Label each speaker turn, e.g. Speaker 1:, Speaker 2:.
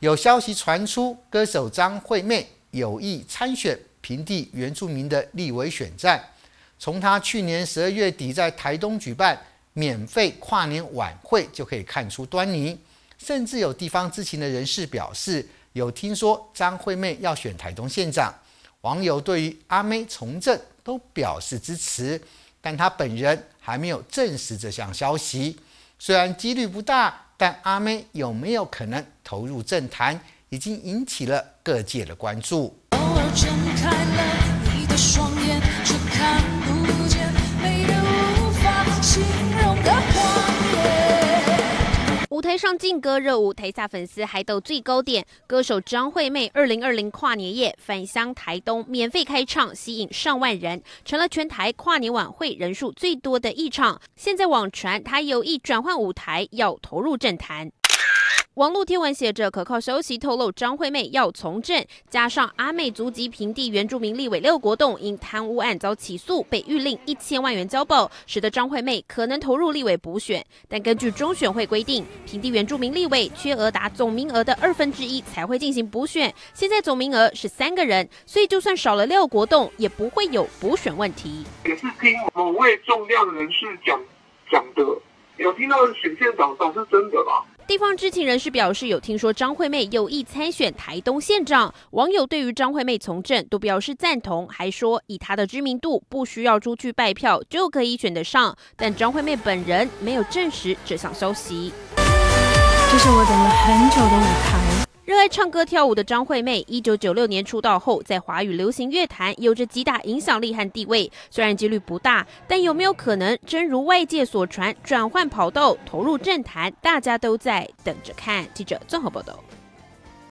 Speaker 1: 有消息传出，歌手张惠妹有意参选平地原住民的立委选战。从她去年十二月底在台东举办免费跨年晚会就可以看出端倪。甚至有地方知情的人士表示，有听说张惠妹要选台东县长。网友对于阿妹从政都表示支持，但她本人还没有证实这项消息。虽然几率不大，但阿妹有没有可能投入政坛，已经引起了各界的关注。
Speaker 2: 舞台上劲歌热舞，台下粉丝嗨到最高点。歌手张惠妹二零二零跨年夜返乡台东，免费开唱，吸引上万人，成了全台跨年晚会人数最多的一场。现在网传她有意转换舞台，要投入政坛。网络贴文写着，可靠消息透露，张惠妹要从政，加上阿妹足籍平地原住民立委六国栋因贪污案遭起诉，被谕令一千万元交保，使得张惠妹可能投入立委补选。但根据中选会规定，平地原住民立委缺额达总名额的二分之一才会进行补选。现在总名额是三个人，所以就算少了六国栋，也不会有补选问题。
Speaker 3: 也是听某位重量人士讲讲的，有听到选县长倒是真的啦。
Speaker 2: 地方知情人士表示，有听说张惠妹有意参选台东县长。网友对于张惠妹从政都表示赞同，还说以她的知名度，不需要出去拜票就可以选得上。但张惠妹本人没有证实这项消息。
Speaker 4: 这是我等了很久的舞台。
Speaker 2: 热爱唱歌跳舞的张惠妹，一九九六年出道后，在华语流行乐坛有着极大影响力和地位。虽然几率不大，但有没有可能真如外界所传，转换跑道投入政坛？大家都在等着看。记者综合报道。